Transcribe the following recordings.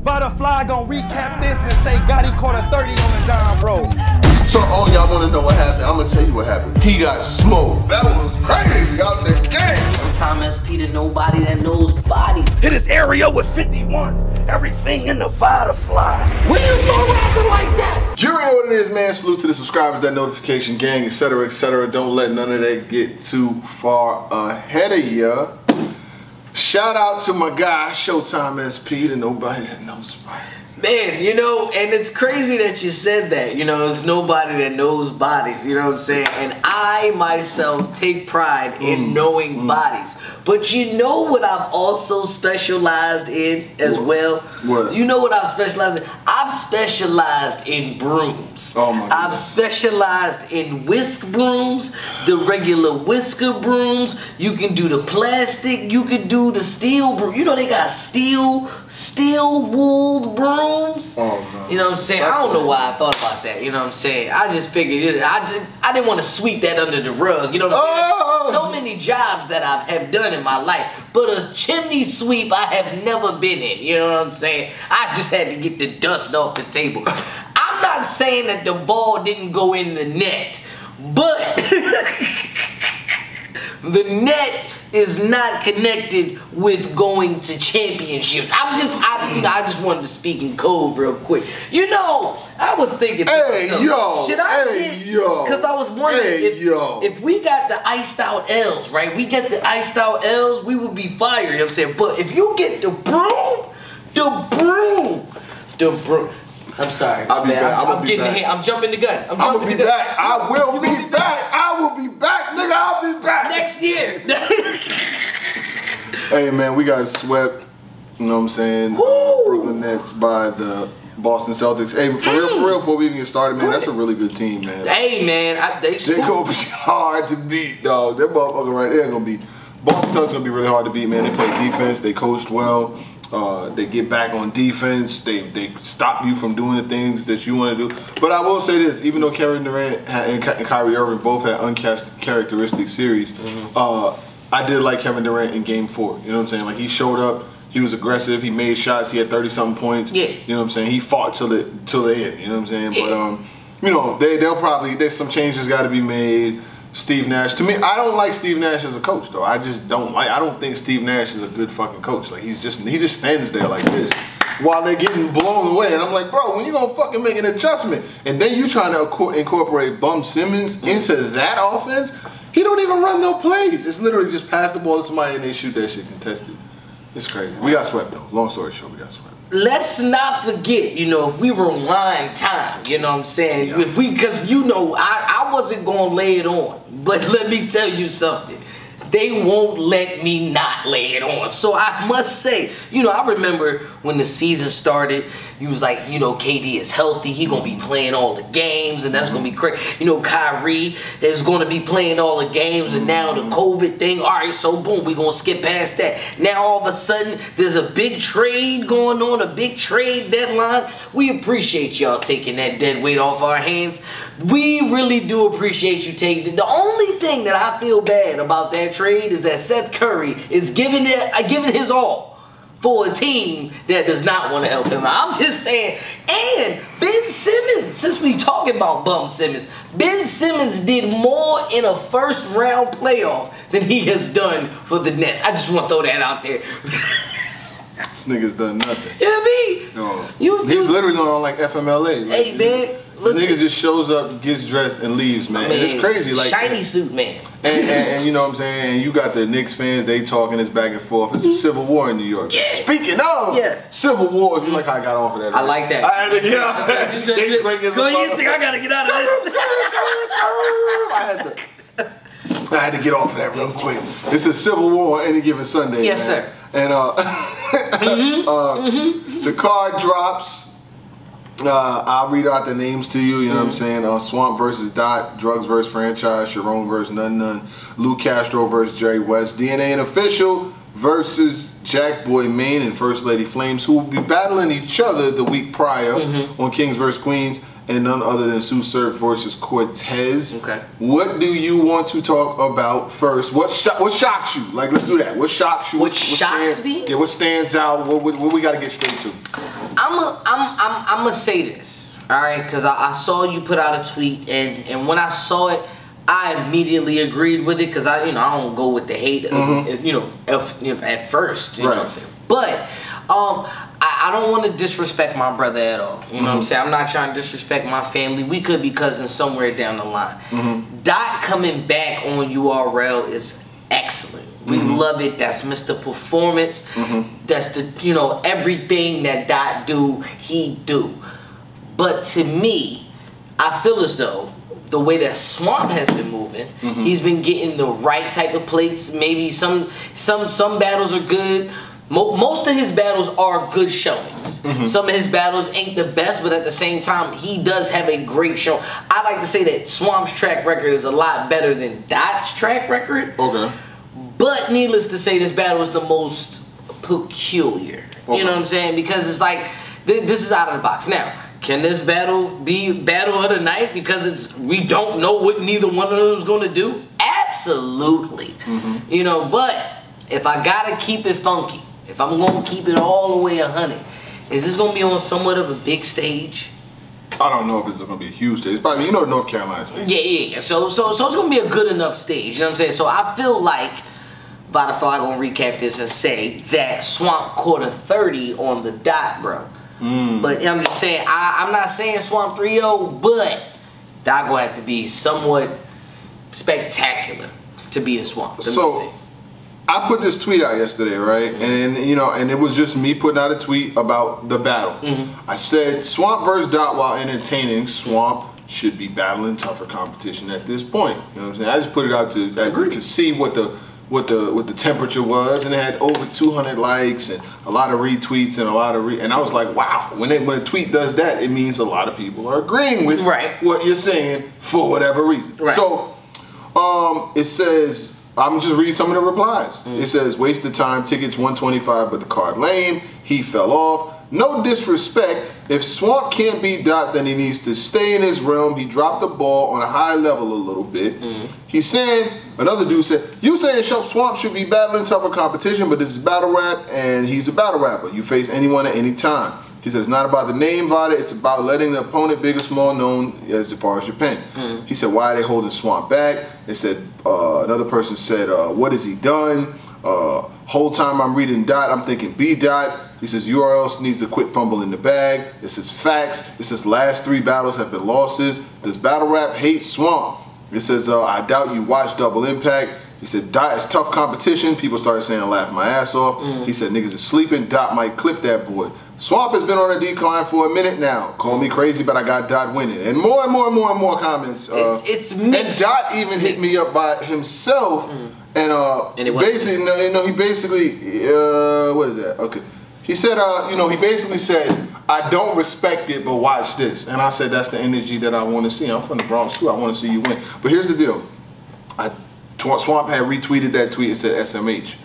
Vada Fly gonna recap this and say God he caught a 30 on the John Bro. So all y'all wanna know what happened, I'm gonna tell you what happened. He got smoked. That was crazy out the game. Tom SP to nobody that knows body. Hit his area with 51. Everything in the Vada Fly. When you start rapping like that? You know what it is, man. Salute to the subscribers, that notification gang, etc., etc. Don't let none of that get too far ahead of ya. Shout out to my guy, Shotime SP, to nobody that knows body. Man, you know, and it's crazy that you said that. You know, it's nobody that knows bodies. You know what I'm saying? And I myself take pride in mm. knowing mm. bodies. But you know what I've also specialized in as What? well? What? You know what I've specialized in? I've specialized in brooms. Oh my god. I've goodness. specialized in whisk brooms, the regular whisker brooms. You can do the plastic. You can do the steel broom. You know they got steel, steel wool brooms. Oh, no. You know what I'm saying? I don't know why I thought about that. You know what I'm saying? I just figured it. I just, I didn't want to sweep that under the rug. You know what I'm Oh. saying? So many jobs that I have done in my life, but a chimney sweep I have never been in. You know what I'm saying? I just had to get the dust off the table. I'm not saying that the ball didn't go in the net, but the net is not connected with going to championships. I'm just, I, I just wanted to speak in code real quick. You know, I was thinking, Hey, myself, yo, should I hey, get, yo, Because I was wondering hey, if, yo. if we got the iced out L's, right? We get the iced out L's, we would be fired. You know what I'm saying? But if you get the broom, the broom, the broom. I'm sorry. I'll be man. back. I'm, I'm be getting back. I'm jumping the gun. I'm I'm gonna be back. I will be back. I will be back, nigga. I'll be back. next year. Hey man, we got swept. You know what I'm saying? Woo! Brooklyn Nets by the Boston Celtics. Hey, for real, for mm. real, before we even get started, man, that's a really good team, man. hey man, I, they They gonna be hard to beat, dog. That motherfucker right there gonna be. Boston Celtics gonna be really hard to beat, man. They play defense. They coached well. Uh, they get back on defense. They they stop you from doing the things that you want to do. But I will say this: even though Kevin Durant and Ky- Kyrie Irving both had uncharacteristic series, Mm-hmm. uh, I did like Kevin Durant in Game Four. You know what I'm saying? Like he showed up. He was aggressive. He made shots. He had 30 something points. Yeah. You know what I'm saying? He fought till the till the end. You know what I'm saying? But um, you know, they they'll probably there's some changes got to be made. Steve Nash. To me, I don't like Steve Nash as a coach though. I just don't like. I don't think Steve Nash is a good fucking coach. Like he's just he just stands there like this while they're getting blown away, and I'm like, bro, when you gonna fucking make an adjustment, and then you trying to inco- incorporate Bum Simmons into that offense. He don't even run no plays. It's literally just pass the ball to somebody and they shoot that shit contested. It's crazy. We got swept though. Long story short, we got swept. Let's not forget, you know, if we rewind time, you know what I'm saying? Yeah. If we, because you know, I, I wasn't going to lay it on, but let me tell you something. They won't let me not lay it on. So I must say, you know, I remember when the season started, he was like, you know, KD is healthy. He gonna be playing all the games, and that's gonna be great. You know, Kyrie is gonna be playing all the games, and now the COVID thing. All right, so boom, we gonna skip past that. Now all of a sudden, there's a big trade going on, a big trade deadline. We appreciate y'all taking that dead weight off our hands. We really do appreciate you taking it. The only thing that I feel bad about that trade is that Seth Curry is giving it, uh, giving his all for a team that does not want to help him out. I'm just saying. And Ben Simmons, since we talking about Bum Simmons, Ben Simmons did more in a first round playoff than he has done for the Nets. I just want to throw that out there. This nigga's done nothing. you know what I mean? No. You- He's you- literally on like FMLA. Like, Hey man, listen. Nigga just shows up, gets dressed, and leaves, man. And it's crazy. Like shiny suit man. And, and, and you know what I'm saying? And you got the Knicks fans, they talking this back and forth. It's a civil war in New York. Yeah. Speaking of Yes. civil wars, you like how I got off of that. I like that. I had to get off that. You said- Shake break as a Go ahead, mother- stick, I gotta get out of this. I had to. I had to get off of that real quick. It's a civil war on any given Sunday. Yes, man. sir. And uh, uh the card drops. Uh, I'll read out the names to you. You know what I'm saying? Uh, Swamp versus Dot, Drugs versus Franchise, Charron versus None None, Lou Castro versus Jerry Wess, DNA and Official versus Jack Boy Maine and First Lady Flames, who will be battling each other the week prior on Kings versus Queens. And none other than Tsu Surf versus Cortez. Okay. What do you want to talk about first? What sho- what shocks you? Like, let's do that. What shocks you? What shocks stands- me? Yeah, what stands out? What, what, what we got to get straight to? I'm a, I'm I'm I'm gonna say this, all right? Because I, I saw you put out a tweet, and and when I saw it, I immediately agreed with it because I you know I don't go with the hate, uh, you know, if, you know at first, you know what I'm Right. saying. But um, I, don't want to disrespect my brother at all. You know what I'm mm-hmm. saying? I'm not trying to disrespect my family. We could be cousins somewhere down the line. Mm-hmm. Dot coming back on URL is excellent. We mm-hmm. love it. That's Mr. Performance. That's the you know everything that Dot do, he do. But to me, I feel as though the way that Swamp has been moving, he's been getting the right type of plates. Maybe some some some battles are good. Mo- most of his battles are good showings. Some of his battles ain't the best, but at the same time, he does have a great show. I like to say that Swamp's track record is a lot better than Dot's track record. Okay. But needless to say, this battle is the most peculiar. Okay. You know what I'm saying? Because it's like th- this is out of the box. Now, can this battle be battle of the night? Because it's we don't know what neither one of them is going to do. Absolutely. Mm-hmm. You know, but if I gotta keep it funky, if I'm gonna keep it all the way a hundred, is this gonna be on somewhat of a big stage? I don't know if this is going to be a huge stage. It's probably, you know, North Carolina stage. Yeah, yeah, yeah. So, so, so it's gonna be a good enough stage. You know what I'm saying? So I feel like Vada Fly gonna recap this and say that Swamp caught a 30 on the dot, bro. Hmm. But I'm just saying, I, I'm not saying Swamp 3-0, but that gonna have to be somewhat spectacular to be a Swamp. So- see. I put this tweet out yesterday, right? And you know, and it was just me putting out a tweet about the battle. I said Swamp versus Dot while entertaining, Swamp should be battling tougher competition at this point. You know what I'm saying? I just put it out to as, to see what the what the what the temperature was, and it had over 200 likes and a lot of retweets and a lot of re- and I was like, wow. When they, when a tweet does that, it means a lot of people are agreeing with Right. what you're saying for whatever reason. Right. So um, it says, I'm just read some of the replies. It mm. says, "Waste wasted time, tickets 125, but the card lame. He fell off. No disrespect. If Swamp can't beat Dot, then he needs to stay in his realm. He dropped the ball on a high level a little bit. Mm. He's saying, another dude said, you saying Swamp should be battling tougher competition, but this is battle rap, and he's a battle rapper. You face anyone at any time. He said it's not about the name Vada, it's about letting the opponent, big or small, known as far as your pen. He said, why are they holding Swamp back? They said, uh, another person said, uh, what has he done? Uh, whole time I'm reading Dot, I'm thinking B Dot. He says URL needs to quit fumbling the bag. This is facts. This says last three battles have been losses. Does battle rap hate Swamp? It says uh, I doubt you watch Double Impact. He said Dot is tough competition. People started saying laugh my ass off. He said niggas is sleeping. Dot might clip that boy. Swamp has been on a decline for a minute now. Call me crazy, but I got Dot winning. And more and more and more and more comments. Uh, It's- it's and. Dot even It's hit me up by himself, and uh, And basically, no, you know, he basically, uh, what is that? Okay, he said, uh, you know, he basically said, I don't respect it, but watch this. And I said, that's the energy that I want to see. I'm from the Bronx too. I want to see you win. But here's the deal. I, Swamp had retweeted that tweet and said SMH.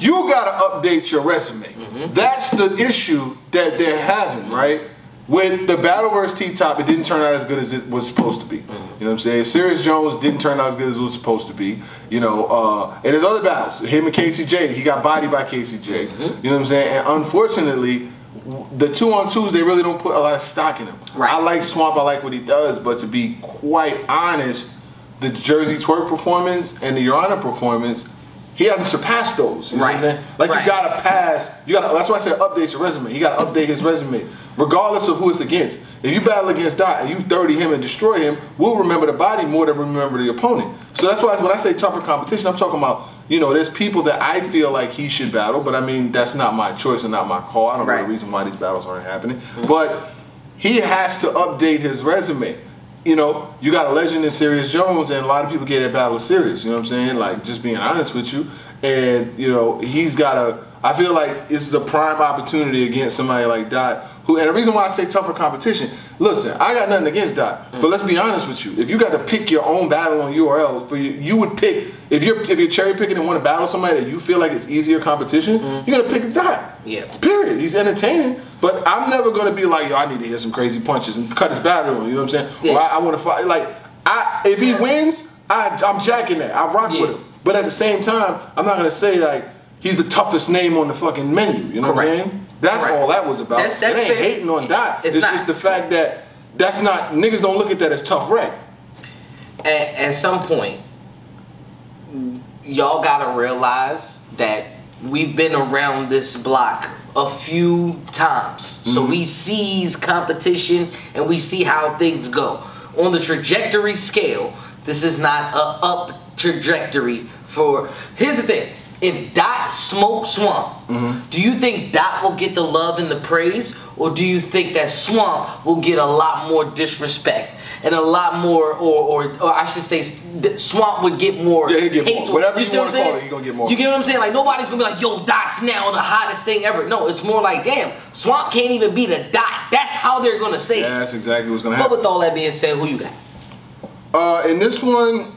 You gotta update your resume. Mm-hmm. That's the issue that they're having, mm-hmm. right? With the battle versus T Top, it didn't turn out as good as it was supposed to be. Mm-hmm. You know what I'm saying? Serius Jones didn't turn out as good as it was supposed to be. You know, uh, and his other battles, him and KCJ, he got bodied by Casey KCJ. You know what I'm saying? And unfortunately, the two on twos, they really don't put a lot of stock in him. Right. I like Swamp, I like what he does, but to be quite honest, the Jerzey Twork performance and the Your Honor performance, he hasn't surpassed those. You know what I'm Right. saying? Like Right. you gotta pass. You gotta. That's why I said update your resume. You gotta update his resume, regardless of who it's against. If you battle against Dot and you 30 him and destroy him, we'll remember the body more than remember the opponent. So that's why when I say tougher competition, I'm talking about. You know, there's people that I feel like he should battle, but I mean that's not my choice and not my call. I don't know the reason why these battles aren't happening, mm-hmm. but he has to update his resume. You know, you got a legend in Serius Jones, and a lot of people get that battle of serious. You know what I'm saying? Like just being honest with you, and you know he's got to. I feel like this is a prime opportunity against somebody like Dot. Who and the reason why I say tougher competition. Listen, I got nothing against Dot, but mm. let's be honest with you. If you got to pick your own battle on URL for you, you would pick if you're if you're cherry picking and want to battle somebody that you feel like it's easier competition. Mm. You're gonna pick Dot. Yeah. Period. He's entertaining, but I'm never gonna be like, yo, I need to hear some crazy punches and cut his battle on. You know what I'm saying? Yeah. Or I, I want to fight. Like, I if he wins, I I'm jacking that. I rock Yeah. with him. But at the same time, I'm not gonna say like he's the toughest name on the fucking menu. You know what I'm saying? That's Correct. all that was about. That's- that's it ain't fair. hating on Dot. It's It's, not. just the fact that that's not niggas don't look at that as tough rec. at, at some point, y'all gotta realize that we've been around this block a few times. So mm-hmm. we sees competition and we see how things go. On the trajectory scale, this is not a up trajectory for here's the thing. If Dot smoked Swamp, do you think Dot will get the love and the praise? Or do you think that Swamp will get a lot more disrespect? and a lot more, or or, or I should say, Swamp would get more. Yeah, get hate more. Whatever you wanna I'm saying? call it, he gonna get more. You get what I'm saying? Like nobody's gonna be like, "Yo, Dot's now the hottest thing ever." No, it's more like, "Damn, Swamp can't even beat a Dot." That's how they're gonna say it. That's exactly what's gonna happen. But with all that being said, who you got? Uh, in this one,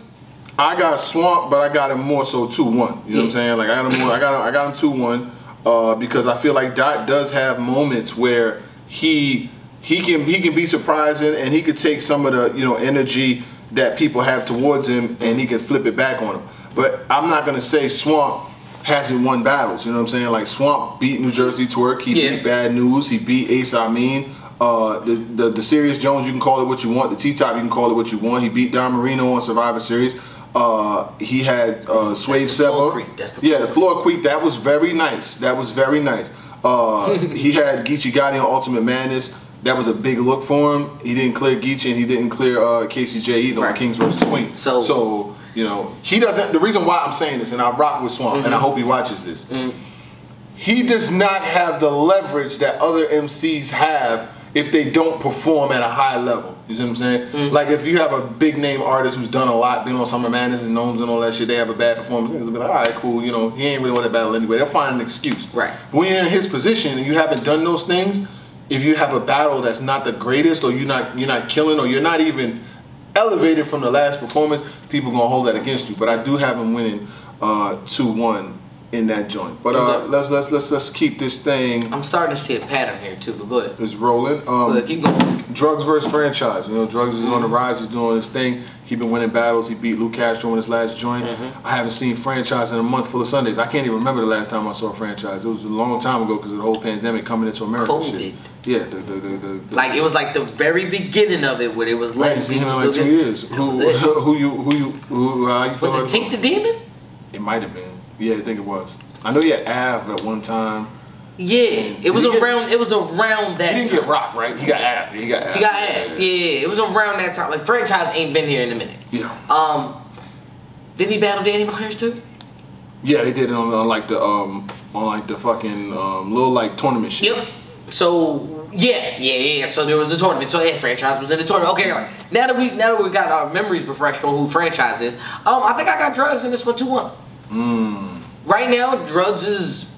I got Swamp, but I got him more so two one. You know what I'm saying? Like I got him, more, I got him, I got him two one, uh, because I feel like Dot does have moments where he he can he can be surprising and he could take some of the you know energy that people have towards him and he can flip it back on him. But I'm not gonna say Swamp hasn't won battles. You know what I'm saying? Like Swamp beat Nu Jerzey Twork, he Yeah. beat Bad News, he beat Ace Amin. Uh, the, the the Serius Jones, you can call it what you want. The T Top, you can call it what you want. He beat Don Marino on Survivor Series. Uh, he had uh, Swave That's the floor Sever. Yeah, the floor creep. That was very nice. That was very nice. Uh, he had Geechi Gotti on Ultimate Madness. That was a big look for him. He didn't clear Geechi and he didn't clear uh, KCJ either on Kings versus Queens. So- so you know he doesn't. The reason why I'm saying this, and I rock with Swamp, Mm-hmm. and I hope he watches this he does not have the leverage that other MCs have if they don't perform at a high level. You see what I'm saying? Mm. Like if you have a big name artist who's done a lot, been on Summer Madness and NOMEs and all that shit, they have a bad performance. Will be like, all right, cool. You know, he ain't really want that battle anyway. They'll find an excuse. Right. When you're in his position and you haven't done those things, if you have a battle that's not the greatest, or you're not you're not killing, or you're not even elevated from the last performance, people gonna hold that against you. But I do have him winning uh, two one in that joint. But uh, Okay. let's let's let's let's keep this thing I'm starting to see a pattern here too. But go ahead. is rolling. Um, ahead. Keep going. Drugs versus franchise. You know, Drugs is on the rise. He's doing his thing. He been winning battles. He beat Lou Castro in his last joint. Mm-hmm. I haven't seen franchise in a month full of Sundays. I can't even remember the last time I saw franchise. It was a long time ago because of the whole pandemic coming into America. COVID. Shit. Yeah, the the the, Like it was like the very beginning of it when it was letting ain't seen him in people like two get- years. Who, was who you who you who uh, you Was it Tink the Demon? It might have been. Yeah, I think it was. I know he had Ave at one time. Yeah, it was he get- around. It was around that. He didn't time. get Rock right? He got Ave. He got Ave. He got ass. Yeah, yeah, it was around that time. Like franchise ain't been here in a minute. Yeah. Um, didn't he battle Danny Myers too? Yeah, they did it on, on like the um on like the fucking um little like tournament shit. Yep. So yeah, yeah, yeah. So there was a tournament. So yeah, franchise was in the tournament. Okay, right. Now that we now that we got our memories refreshed on who franchise is, um, I think I got drugs in this one two one. Right now, drugs is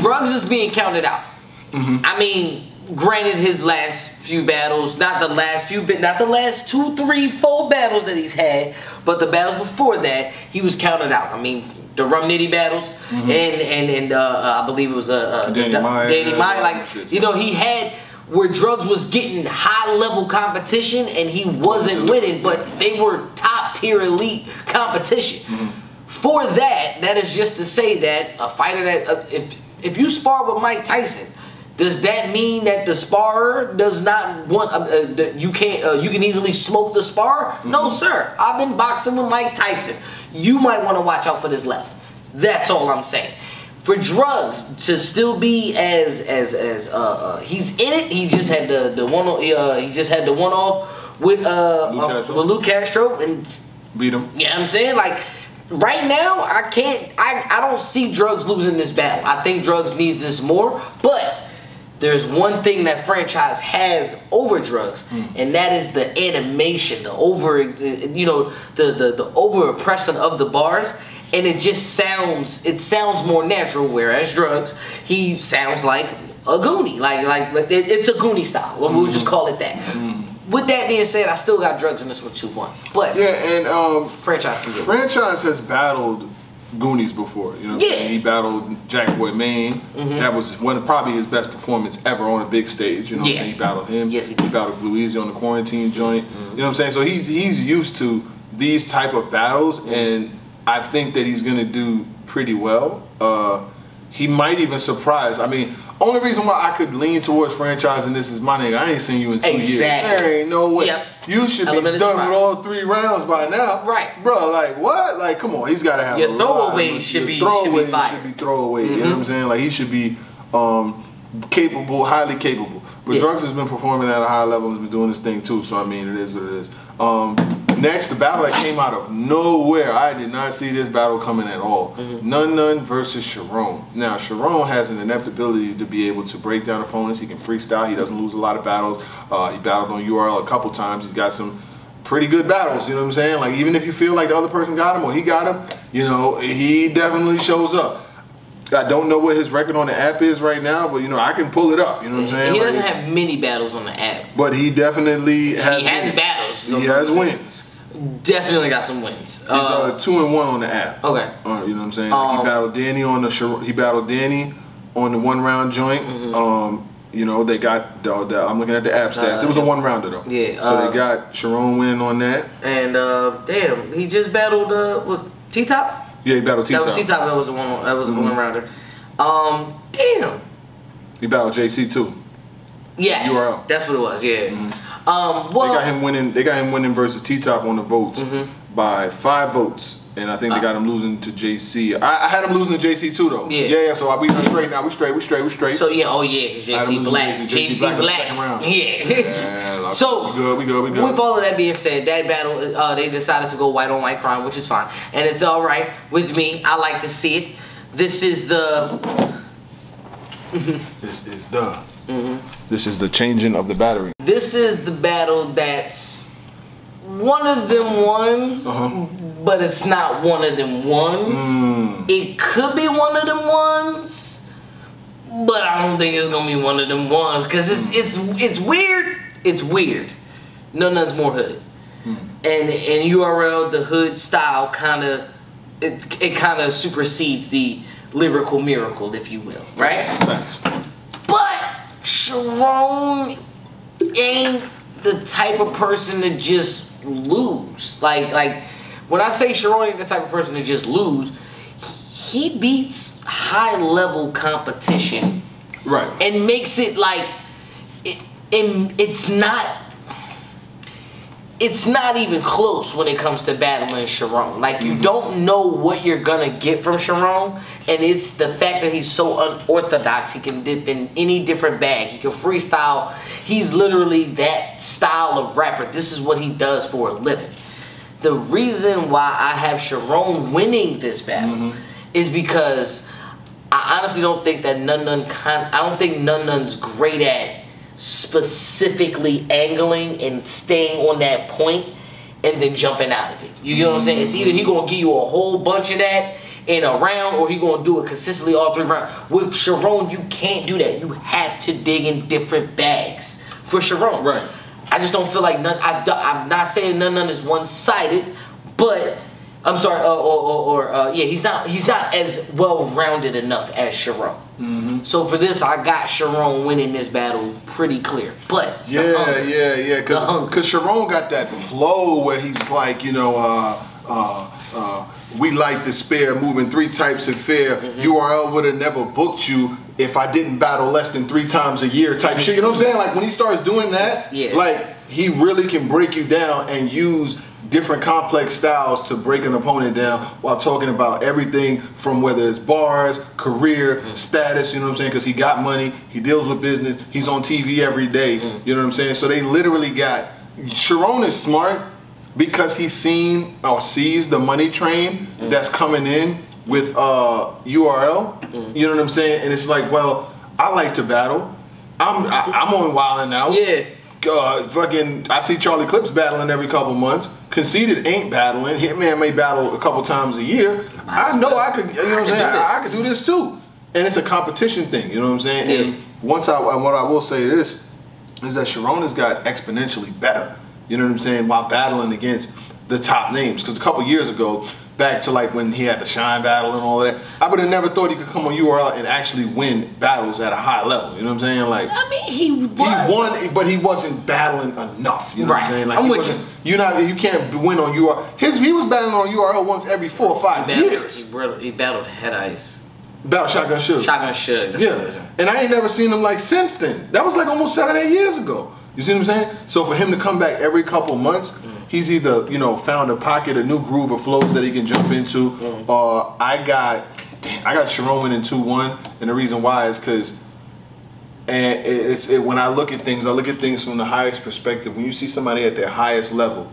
drugs is being counted out. I mean, granted, his last few battles, not the last few, but not the last two, three, four battles that he's had, but the battles before that, he was counted out. I mean, the Rum Nitty battles, and and and uh, uh, I believe it was uh, uh, Danny the- Meyer, Danny Meyer, like you know, he had where drugs was getting high level competition and he wasn't winning, but they were top tier elite competition. Mm-hmm. For that, that is just to say that a fighter that uh, if if you spar with Mike Tyson, does that mean that the sparrer does not want uh, uh, that you can't uh, you can easily smoke the spar? Mm-hmm. No, sir. I've been boxing with Mike Tyson. You might want to watch out for this left. That's all I'm saying. For drugs to still be as as as uh, uh he's in it. He just had the the one uh he just had the one off with uh, Lou uh with Lou Castro and Beat him. you know I'm saying? Like, right now, I can't, I, I don't see drugs losing this battle. I think drugs needs this more, but there's one thing that franchise has over drugs, and that is the animation, the over, you know, the, the, the over oppression of the bars. and it just sounds it sounds more natural. Whereas drugs, he sounds like a Goonie, like like it- it's a Goonie style. We'll just Mm-hmm. call it that. With that being said, I still got drugs in this one two one, but Yeah, and um, franchise can get franchise has battled Goonies before. You know, Yeah. he battled Jack Boy Maine. That was one of probably his best performance ever on a big stage. You know, Yeah. he battled him. Yes, he did. he battled Louise on the quarantine joint. You know what I'm saying? So he's he's used to these type of battles, and I think that he's gonna do pretty well. Uh, he might even surprise. I mean. Only reason why I could lean towards franchising this is my nigga. I ain't seen you in two Exactly. years. There ain't no way. Yep. You should Element be done surprise. with all three rounds by now. Right. Bro, like what? Like, come on, he's gotta have Your a lot of- throwaways should be- should be should be throwaway. You know what I'm saying? Like he should be um capable, highly capable. But Yeah. Drugs has been performing at a high level and has been doing this thing too. So I mean it is what it is. Um next the battle that came out of nowhere. I did not see this battle coming at all. Mm-hmm. None None versus Charron. Now Charron has an inept ability to be able to break down opponents. He can freestyle. He doesn't lose a lot of battles. Uh, he battled on URL a couple times. He's got some pretty good battles, you know what I'm saying? Like even if you feel like the other person got him or he got him, you know, he definitely shows up. I don't know what his record on the app is right now, but you know, I can pull it up, you know what I'm saying? He doesn't Like, have many battles on the app. but he definitely has He has wins. battles. so He has wins. Definitely got some wins. He's uh, two and one on the app. okay. Uh, you know what I'm saying? Um, he battled Danny on the he battled Danny on the one round joint. Mm-hmm. Um, you know they got the, the, I'm looking at the app stats. Uh, it was a one rounder though. Yeah, So uh, they got Charron winning on that. And uh, damn, he just battled uh, with T Top. Yeah, he battled T That was T Top. Top. That was the one. That was the Mm-hmm. one rounder. Um, damn. He battled JC too. Yes. URL. That's what it was. Yeah. Um. Mm-hmm. They got him winning. They got him winning versus T Top on the votes Mm-hmm. by five votes, and I think they got him losing to JC. I, I had him losing to JC too though. Yeah. yeah, yeah. So we we straight now. We straight. We straight. We straight. So yeah. Oh yeah. 'cause JC Black. JC JC Black the Black. round. Yeah. Yeah, like, So we good. We good. We good. with all of that being said, that battle, uh, they decided to go white on white crime, which is fine, and it's all right with me. I like to see it. This is the this is the. Mm-hmm. This is the changing of the battery. this is the battle that's one of them ones, Uh-huh. but it's not one of them ones. Mm. It could be one of them ones, but I don't think it's gonna be one of them ones because it's it's it's weird. It's weird. None none's more hood, and and URL the hood style kind of it it kind of supersedes the lyrical miracle, if you will, right? Thanks. But Charron ain't the type of person to just lose. Like like when I say Charron ain't the type of person to just lose, he beats high level competition Right. and makes it like it, and it's not it's not even close when it comes to battling Charron. Like you mm-hmm. don't know what you're gonna get from Charron, and it's the fact that he's so unorthodox. He can dip in any different bag. He can freestyle. He's literally that style of rapper. This is what he does for a living. The reason why I have Charron winning this battle mm-hmm. is because I honestly don't think that Nun Nun con- I don't think Nun Nun's great at specifically angling and staying on that point and then jumping out of it. You know what I'm saying? It's either he gonna give you a whole bunch of that in a round or he gonna do it consistently all three rounds. With Charron, you can't do that. You have to dig in different bags for Charron. Right. I just don't feel like none. I, am not saying none none is one sided, but I'm sorry. Uh, or or, or uh, yeah, he's not. He's not as well rounded enough as Charron. Mm-hmm. So for this, I got Charron winning this battle pretty clear. But Yeah, uh, yeah, yeah. Cause, Cause Charron got that flow where he's like, you know, uh, uh, uh, we like despair, moving three types of fear. Mm-hmm. URL would have never booked you if I didn't battle less than three times a year type shit. You know what I'm saying? Like when he starts doing that, Yeah. like he really can break you down and use different complex styles to break an opponent down while talking about everything from whether it's bars, career, Mm-hmm. status, you know what I'm saying? Because he got money, he deals with business, he's on TV every day, Mm-hmm. you know what I'm saying? So they literally got Charron is smart because he's seen or sees the money train Mm-hmm. that's coming in with uh, URL. Mm-hmm. You know what I'm saying? And it's like, well, I like to battle. I'm I, I'm on Wildin' Out. Yeah. Uh, fucking, I see Charlie Clips battling every couple months. Conceited ain't battling. Hitman may battle a couple times a year. I know I could. You know what I'm saying? I, I could do this too, and it's a competition thing. You know what I'm saying? Yeah. And once I, and what I will say is, is that Charron has got exponentially better. You know what I'm saying? While battling against the top names, because a couple years ago, back to like when he had the Shine battle and all that, I would have never thought he could come on URL and actually win battles at a high level. You know what I'm saying? Like. I mean, he was. He won, but he wasn't battling enough. You know what I'm saying? Like I'm he with wasn't, you. not you can't win on URL. His he was battling on URL once every four or five He battled, years. he, battled, he battled Head Ice. Battle shotgun shoot. Shotgun Suge. that's what it is. Yeah, and I ain't never seen him like since then. That was like almost seven, eight years ago. You see what I'm saying? So for him to come back every couple months, he's either you know found a pocket, a new groove of flows that he can jump into. Uh, I got, damn, I got Charron winning two one, and the reason why is because. And it's it, when I look at things, I look at things from the highest perspective. When you see somebody at their highest level,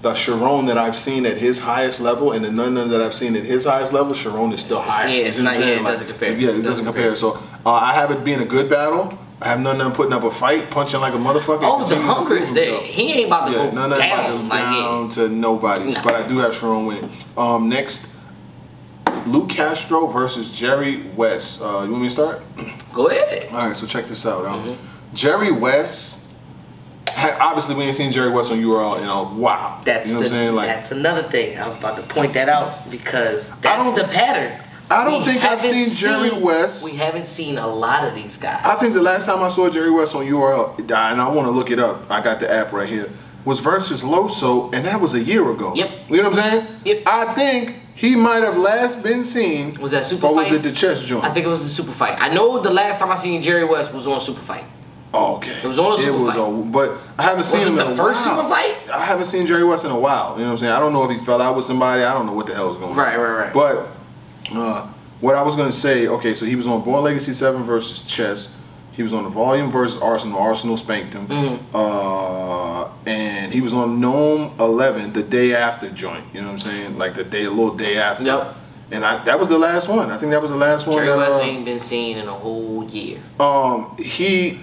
the Charron that I've seen at his highest level and the none none that I've seen at his highest level, Charron is still It's- higher. yeah, it's You know what not- yeah, it doesn't compare. Yeah, it doesn't, Doesn't compare. So uh, I have it being a good battle. I have none none putting up a fight, punching like a motherfucker. Oh, the hunger is there. He ain't about to Yeah, go none none about down. to Like, down to nobody's. Nah. But I do have Charron winning. Um, next, Luke Castro versus Jerry Wess. Uh, you want me to start? Go ahead. All right, so check this out. Um, Mm-hmm. Jerry Wess. Obviously, we ain't seen Jerry Wess on URL in a while. That's you know the, what I'm saying? Like, that's another thing. I was about to point that out because that's the pattern. I don't We think I've haven't seen Jerry Wess. We haven't seen a lot of these guys. I think the last time I saw Jerry Wess on URL, and I want to look it up. I got the app right here. Was versus Loso, and that was a year ago. Yep. You know what I'm saying? Yep. I think he might have last been seen. Was that Super Or was it the chess joint? I think it was the super fight. I know the last time I seen Jerry Wess was on super fight. Oh, okay. It was on a super was fight. on- but I haven't seen Was it him the in a first while. super fight? I haven't seen Jerry Wess in a while. You know what I'm saying? I don't know if he fell out with somebody. I don't know what the hell is going on. Right, right, right. But uh, what I was gonna say, okay, so he was on Born Legacy Seven versus Chess. He was on the Volume versus Arsonal. Arsonal spanked him. Mm-hmm. Uh, and he was on NOME Eleven the day after joint. You know what I'm saying? Like the day, a little day after. Yep. And I, that was the last one. I think that was the last one. Jerry that, West uh, ain't been seen in a whole year. um, he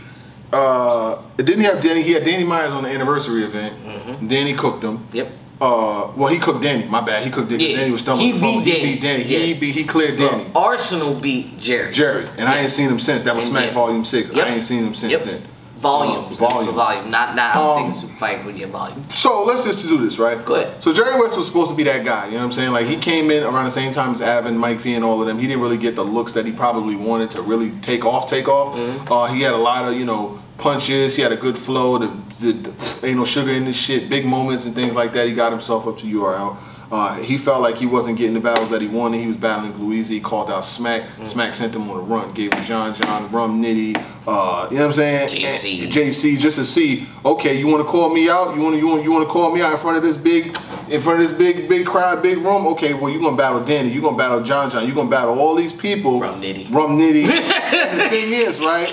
uh, didn't have Danny. He had Danny Myers on the anniversary event. Mm-hmm. Danny cooked him. Yep. Uh, well, he cooked Danny. My bad. He cooked Danny. Yeah, Danny was stumbling. he beat He Danny. beat Danny. He beat, he cleared Danny. Arsonal beat Jerry. Jerry, and I ain't seen him since. That was And Smack yeah. Volume Six. Yep. I ain't seen him since Yep. then. Volume. Uh, volume. volume. Not, not, I don't Um, think it's super fight with your volume. So let's just do this, right? Go ahead. So Jerry Wess was supposed to be that guy. You know what I'm saying? Like he came in around the same time as Avin, Mike P, and all of them. He didn't really get the looks that he probably wanted to really take off, take off. Mm-hmm. Uh, he had a lot of you know punches. He had a good flow. The, the, the- ain't no sugar in this shit. Big moments and things like that. He got himself up to URL. Uh, he felt like he wasn't getting the battles that he wanted. He was battling Louise. He called out Smack. Mm-hmm. Smack sent him on a run. Gave him John John, Rum Nitty. Uh, you know what I'm saying? JC. And- JC just to see, okay, you want to call me out? You want to you want you want to call me out in front of this big, in front of this big big crowd, big room? Okay, well you gonna battle Danny, you gonna battle John John, you gonna battle all these people. Rum Nitty. Rum Nitty. the thing is, right?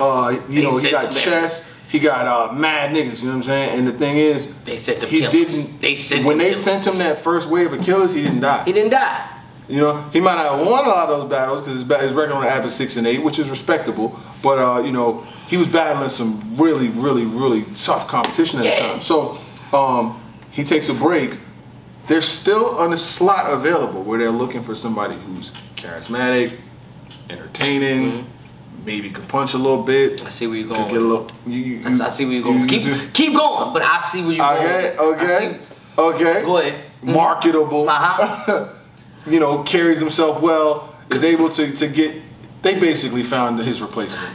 Uh, you They know, he got chess. He got uh, mad niggas. You know what I'm saying? And the thing is, They sent them he killers. didn't. They sent when they killers. sent him that first wave of killers, he didn't die. He didn't die. You know, he might not have won a lot of those battles because his, his record on the app is six and eight, which is respectable. But uh, you know, he was battling some really, really, really tough competition at Yeah. the time. So um, he takes a break. There's still a slot available where they're looking for somebody who's charismatic, entertaining, maybe could punch a little bit. I see where you're could going. get a little. You, you, I see where you're going. you- keep, you- keep going, but I see where you're going. Okay, this. I okay, okay. Go ahead. Marketable. Uh-huh. you know, carries himself well, is able to, to get, they basically found his replacement.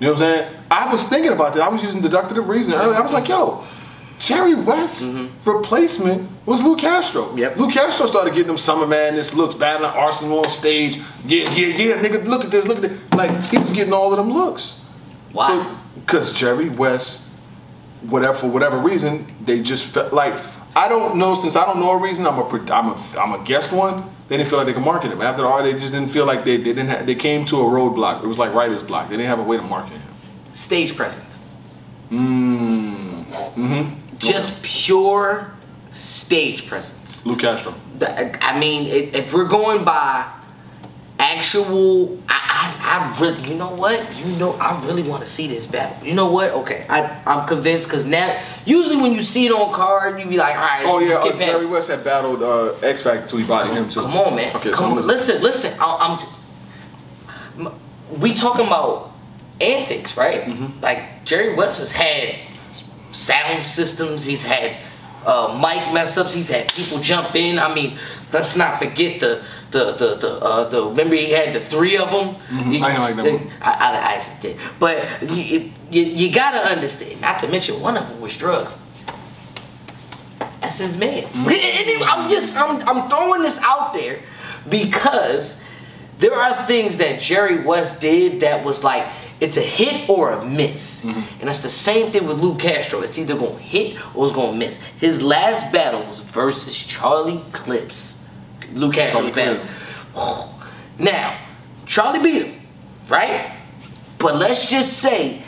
You know what I'm saying? I was thinking about that. I was using deductive reasoning earlier. I was like, yo, Jerry Wess's replacement was Lou Castro. Mm-hmm. Yep. Lou Castro started getting them summer madness looks, battling Arsonal on stage. Yeah, yeah, yeah, nigga, look at this, look at this. Like, he was getting all of them looks. Why? So, because Jerry Wess, whatever for whatever reason, they just felt like I don't know since I don't know a reason. I'm a I'm a I'm a guest one. They didn't feel like they could market him after all. They just didn't feel like they, they didn't have, they came to a roadblock. It was like writer's block. They didn't have a way to market him. Stage presence. Mm. Mm-hmm. Just pure stage presence. Lou Castro. The- I mean, if, if we're going by actual, I, I, I really, you know what? You know, I really want to see this battle. You know what? Okay, I, I'm convinced because now, usually when you see it on card, you be like, all right, Oh yeah, uh, get back. Jerry Wess had battled uh, X Factor until he bodied him too. Come on, man. Okay, Come I'm on. Listen, listen. I, I'm. We talking about antics, right? Mm-hmm. Like Jerry Wess has had sound systems. He's had uh, mic mess ups. He's had people jump in. I mean, let's not forget the the the the uh, the. Remember he had the three of them. Mm-hmm. I didn't like that one. I, I, I actually did, but you, you you gotta understand. Not to mention one of them was drugs. That's his meds. Mm-hmm. I'm just I'm I'm throwing this out there because there are things that Jerry Wess did that was like it's a hit or a miss. Mm-hmm. And that's the same thing with Lou Castro. It's either gonna hit or it's gonna miss. His last battle was versus Charlie Clips. Lou Castro battle. Now, Charlie beat him, right? But let's just say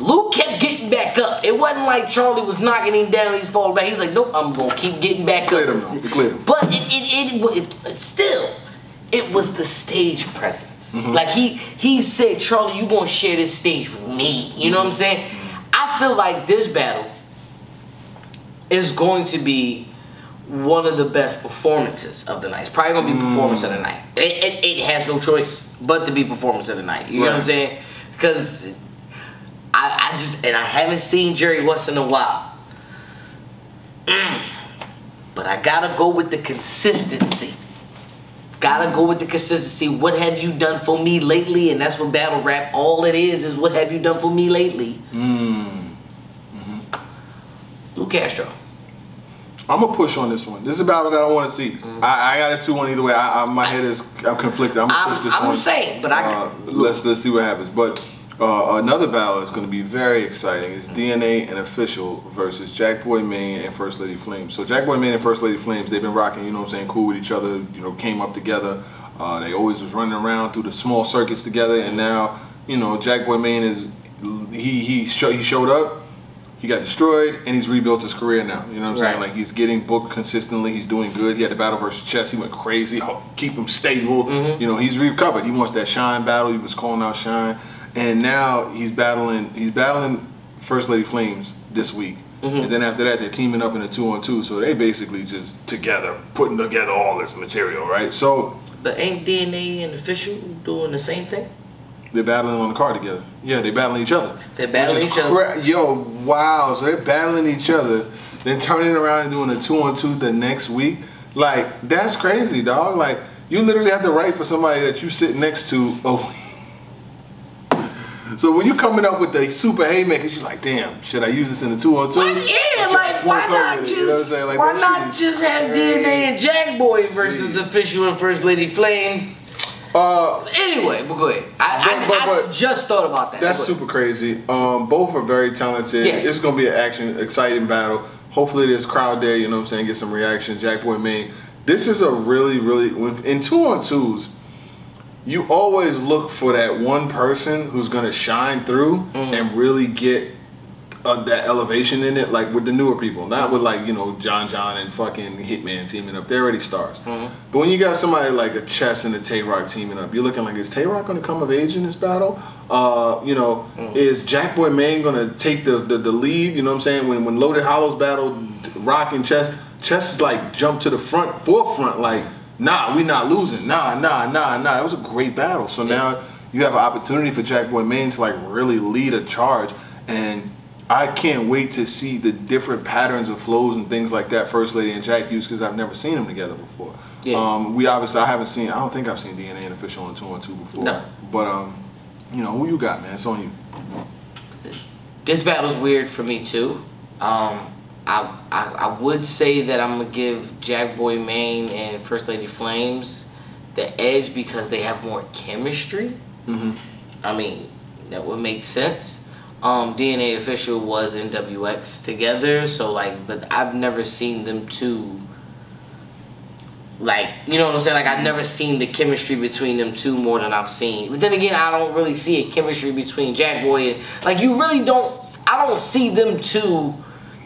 Luke kept getting back up. It wasn't like Charlie was knocking him down, he's falling back. He was like, nope, I'm gonna keep getting back up. him, though. He him. But it, it, it, it, still, it was the stage presence. Mm-hmm. Like he he said, Charlie, you gonna share this stage with me. You know what I'm Mm-hmm. saying? I feel like this battle is going to be one of the best performances of the night. It's probably gonna be performance of the night. It, it, it has no choice but to be performance of the night. You know what I'm saying? Because I, I just and I haven't seen Jerry Wess in a while. Mm. But I gotta go with the consistency. Gotta go with the consistency. What have you done for me lately? And that's what battle rap all it is is what have you done for me lately? Mm-hmm. Mm-hmm. Lou Castro. I'm gonna push on this one. This is a battle that I want to see. Mm-hmm. I, I got a two one either way. I, I, my head is I'm conflicted. I'm gonna I'm- push this I'm one. same, but I- uh, let's let's see what happens. But uh, another battle is going to be very exciting. It's DNA and Official versus Jack Boy Maine and First Lady Flames. So Jack Boy Maine and First Lady Flames, they've been rocking. You know what I'm saying? Cool with each other. You know, came up together. Uh, they always was running around through the small circuits together. And now, you know, Jack Boy Maine is he he show, he showed up. He got destroyed and he's rebuilt his career now. You know what I'm saying? Like he's getting booked consistently. He's doing good. He had the battle versus Chess. He went crazy. Keep him stable. Mm-hmm. You know, he's recovered. He wants that Shine battle. He was calling out Shine, and now he's battling. He's battling First Lady Flames this week. Mm-hmm. And then after that, they're teaming up in a two on two. So they basically just together, putting together all this material, right? So But ain't DNA and official doing the same thing? they're battling on the card together. Yeah, they're battling each other. They're battling each other. Yo, wow. So they're battling each other, then turning around and doing a two on two the next week. Like, that's crazy, dog. Like, you literally have to write for somebody that you sit next to. Oh. So when you're coming up with the super haymakers, you're like, damn, should I use this in the two on two? Why, yeah, like why not just why not just have DNA and Jack Boy versus See. official and First Lady Flames? Uh, Anyway, but go ahead. I, But- I, but- I just thought about that. That's super crazy. Um, both are very talented. Yes. It's gonna be an action, exciting battle. Hopefully, there's crowd there. You know what I'm saying? Get some reaction. Jack Boy Maine. This is a really, really in two on twos. You always look for that one person who's gonna shine through Mm. and really get uh, that elevation in it, like with the newer people, not with like you know John John and fucking Hitman teaming up. They're already stars. Mm-hmm. But when you got somebody like a Chess and a Tay Roc teaming up, you're looking like is Tay Roc going to come of age in this battle? Uh, you know, Mm. is Jack Boy Maine going to take the, the the lead? You know what I'm saying? When when Loaded Hollows battled Rock and Chess, Chess like jumped to the front forefront like. Nah, we not losing. Nah, nah, nah, nah. It was a great battle. So now you have an opportunity for Jack Boy Maine to like really lead a charge, and I can't wait to see the different patterns of flows and things like that First Lady and Jack use because I've never seen them together before. Yeah. Um, we obviously I haven't seen. I don't think I've seen DNA and official on two on two before. No. But um, you know who you got, man? It's on you. This battle's weird for me too. Um, I, I I would say that I'm gonna give Jack Boy Maine and First Lady Flames the edge because they have more chemistry. Mm-hmm. I mean, that would make sense. Um, DNA Official was in WX together, so like, but I've never seen them two. Like, you know what I'm saying? Like, I've never seen the chemistry between them two more than I've seen. But then again, I don't really see a chemistry between Jack Boy and like you really don't. I don't see them two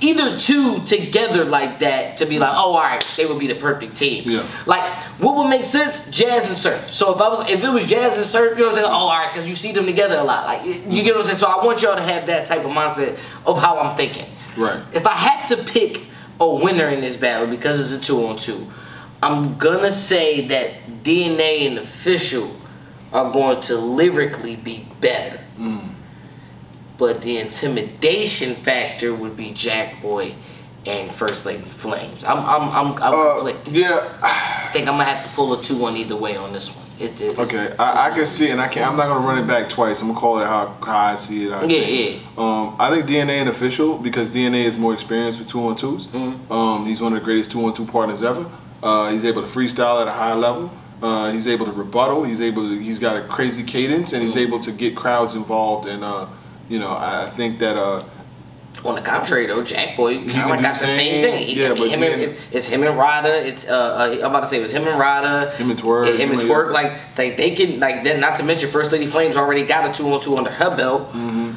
either two together like that to be like, oh, all right, they would be the perfect team. Yeah. Like, what would make sense? Jazz and Surf. So if I was, if it was Jazz and Surf, you know what I'm saying? Oh, all right, because you see them together a lot. Like, you get what I'm saying? So I want y'all to have that type of mindset of how I'm thinking. Right. If I have to pick a winner in this battle because it's a two on two, I'm gonna say that DNA and Official are going to lyrically be better. Mm. But the intimidation factor would be Jack Boy and First Lady Flames. I'm I'm I'm, I'm Uh, conflicted. yeah. I think I'm gonna have to pull a two one either way on this one. It, it's, Okay, I, I can see it, and I can. I'm not gonna run it back twice. I'm gonna call it how, how I see it. I Yeah, think. Um, I think DNA and official because DNA is more experienced with two on 2s Mm-hmm. Um, he's one of the greatest two on two partners ever. Uh, he's able to freestyle at a high level. Uh, he's able to rebuttal. He's able to. He's got a crazy cadence, and he's Mm-hmm. able to get crowds involved. And uh, you know, I, think that. Uh, On the contrary, though, Jack Boy kind of got the same thing. He, yeah, but him and, it's, it's him and Ryder. It's uh, uh, I'm about to say it was him and Ryder. Him and Twork, Him and Twork. Like like they can like then not to mention First Lady Flames already got a two on two under her belt. oh,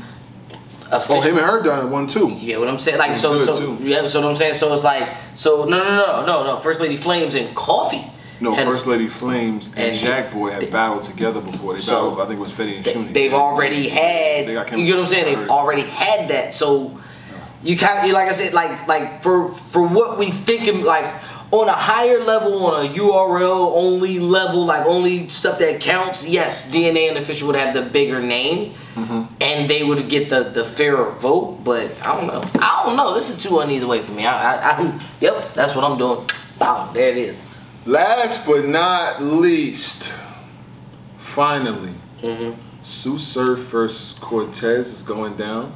Official- him and her done one too. You get what I'm saying? Like so, so too. yeah. So what I'm saying? So it's like so no, no, no, no, no. First Lady Flames and Coffee. No, had- First Lady Flames and, and- Jack Boy had battled together before. They So- battled. I think it was Fetty and They, Shuni. they've already had. They got you know what I'm saying? They've already had that. So you kind of like I said, like like for for what we thinking like on a higher level, on a URL only level, like only stuff that counts. Yes, DNA and official would have the bigger name, Mm-hmm. and they would get the the fairer vote. But I don't know. I don't know. This is too on either way for me. I, I, I yep, that's what I'm doing. Wow, there it is. Last but not least, finally, Mhm. Tsu Surf versus Cortez is going down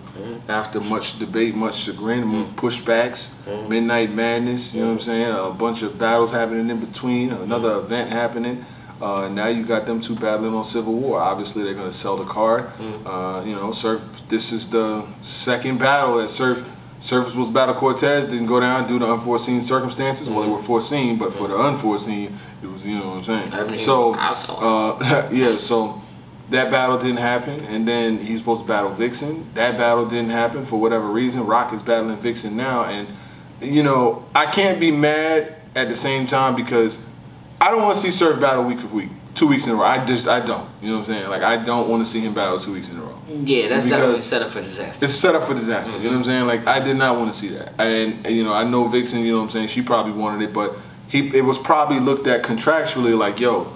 after much debate, much chagrin, pushbacks, Midnight Madness. You know what I'm saying? A bunch of battles happening in between, another event happening. Uh, now you got them two battling on Civil War. Obviously, they're going to sell the card. Uh, you know, Surf. This is the second battle that Surf. Surf was battle Cortez, didn't go down due to unforeseen circumstances. Well, they were foreseen, but for the unforeseen, it was you know what I'm saying. So, uh, yeah, so that battle didn't happen, and then he's supposed to battle Vixen. That battle didn't happen for whatever reason. Rock is battling Vixen now, and you know I can't be mad at the same time because I don't want to see Surf battle week for week, two weeks in a row. I just I don't. You know what I'm saying? Like I don't want to see him battle two weeks in a row. Yeah, that's Because- definitely set up for disaster. It's set up for disaster. You know what I'm saying? Like I did not want to see that. And, and, you know, I know Vixen. You know what I'm saying? She probably wanted it, but he it was probably looked at contractually like, yo,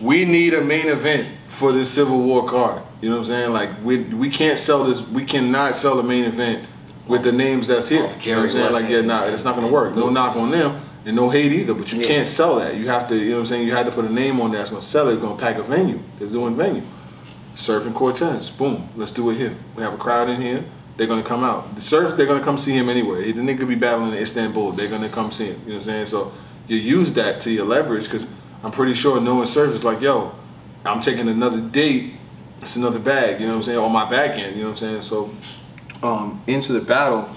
we need a main event for this Civil War card. You know what I'm saying? Like we we can't sell this. We cannot sell the main event with the names that's here. Off you know what I'm saying? Like yeah, nah, it's not gonna work. No knock on them. And no hate either, but you Yeah. can't sell that. You have to, you know what I'm saying? You had to put a name on that's gonna sell it, gonna pack a venue. It's doing venue. Surf and Cortez. Boom. Let's do it here. We have a crowd in here. They're gonna come out. The Surf, they're gonna come see him anyway. The nigga be battling in Istanbul. They're gonna come see him. You know what I'm saying? So you use that to your leverage because I'm pretty sure knowing Surf is like, yo, I'm taking another date. It's another bag. You know what I'm saying? On my back end. You know what I'm saying? So um, into the battle.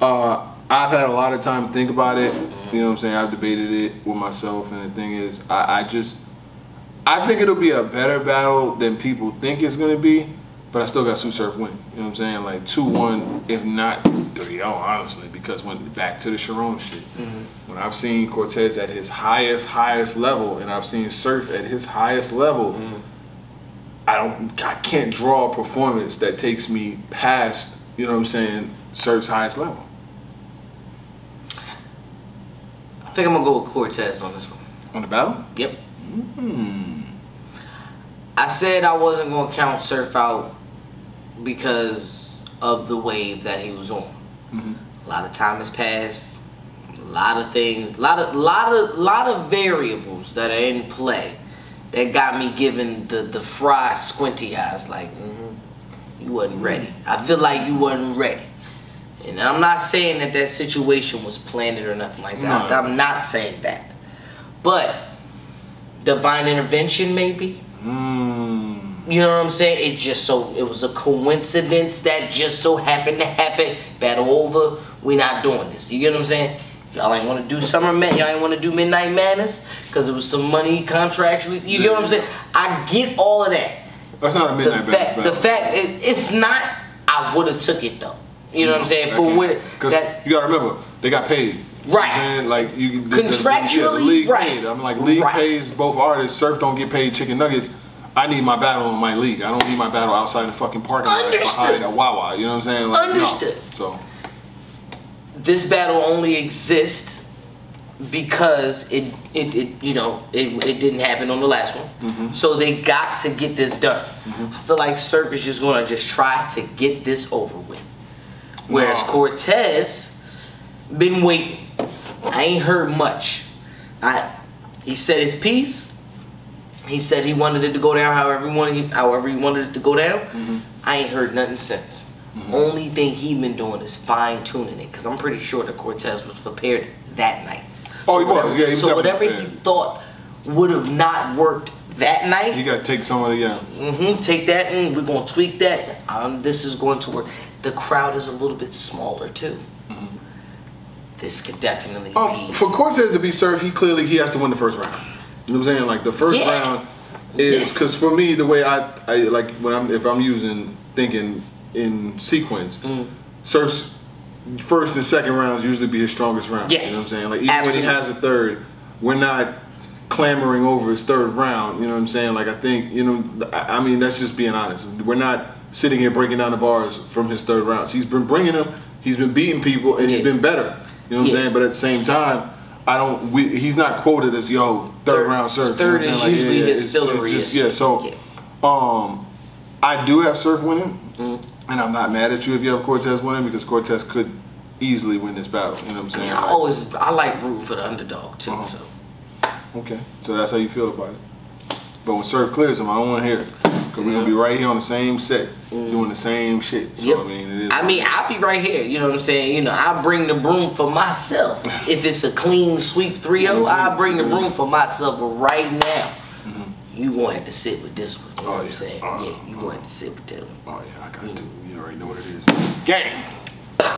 Uh, I've had a lot of time to think about it. You know what I'm saying? I've debated it with myself, and the thing is, I, I just, I think it'll be a better battle than people think it's gonna be. But I still got Tsu Surf win. You know what I'm saying? Like two one, if not three zero, honestly, because when back to the Charron shit. Mm-hmm. When I've seen Cortez at his highest, highest level, and I've seen Surf at his highest level, mm-hmm. I don't, I can't draw a performance that takes me past, you know what I'm saying, Surf's highest level. I think I'm gonna go with Cortez on this one. On the battle? Yep. Hmm. I said I wasn't gonna count Surf out because of the wave that he was on. Mhm. A lot of time has passed. A lot of things, a lot of, lot of, lot of variables that are in play that got me giving the the fry squinty eyes. Like, mhm, you wasn't ready. I feel like you wasn't ready. And I'm not saying that that situation was planted or nothing like that. No. I'm not saying that. But divine intervention, maybe. Mm. You know what I'm saying? It just so it was a coincidence that just so happened to happen. Battle over. We not doing this. You get what I'm saying? Y'all ain't want to do summer man. Y'all ain't want to do midnight madness because it was some money contractually. You get what I'm saying? I get all of that. That's not a The midnight fact, the fact, it, it's not. I would have took it though. You know what I'm saying? For what that you gotta remember, they got paid. You know Right. Like you the- the- the Contractually, league right. paid. I'm like league Right. pays both artists. Surf don't get paid chicken nuggets. I need my battle in my league. I don't need my battle outside the fucking parking lot behind a Wawa. You know what I'm saying? Like, no. Understood. So this battle only exists because it, it, it you know it, it didn't happen on the last one Mm-hmm. so they got to get this done i feel like Surf is just gonna just try to get this over with whereas No. cortez been waiting i ain't heard much i he said his piece he said he wanted it to go down however he wanted however he wanted it to go down Mm-hmm. i ain't heard nothing since only thing he been doing is fine tuning it because i'm pretty sure that cortez was prepared that night Oh, he was. Yeah, he was so whatever he thought would have not worked that night. you gotta take some of the yeah. hmm take that and we're gonna tweak that um, this is going to work the crowd is a little bit smaller too this could definitely Um, be for Cortez to be served, he clearly he has to win the first round. You know what I'm saying? Like the first Yeah. round is Yeah. because for me the way I, I like when I'm if I'm using thinking in sequence, Mm. Surf's first and second rounds usually be his strongest rounds. You know Yes. what I'm saying? Like even Absolutely. when he has a third, we're not clamoring over his third round. You know what I'm saying? Like I think you know I, I mean that's just being honest. We're not sitting here breaking down the bars from his third rounds. He's been bringing them. He's been beating people and he's been better. You know what Yeah. I'm saying? But at the same time, I don't. We, he's not quoted as yo third, Third- round surf. his you know third is? Like, usually yeah, his it's- it's just- Yeah. So, yeah. um, I do have surf winning, Mm. and I'm not mad at you if you have Cortez winning because Cortez could easily win this battle. You know what I'm saying? I Like, always I like rooting for the underdog too. Uh-huh. So Okay, so that's how you feel about it. But when Surf clears him, I don't want to hear it. Because we're going to be right here on the same set, mm. doing the same shit. So, Yep. I mean, it is. I mean, I'll be right here. You know what I'm saying? You know, I bring the broom for myself. if it's a clean sweep 3-0, I bring the broom for myself. Right now, mm-hmm. you gonna have to sit with this one. You know Oh, what I'm yeah. saying? Oh, yeah, you oh. gonna have to sit with that one. Oh, yeah, I got mm. to. You already know what it is. Gang!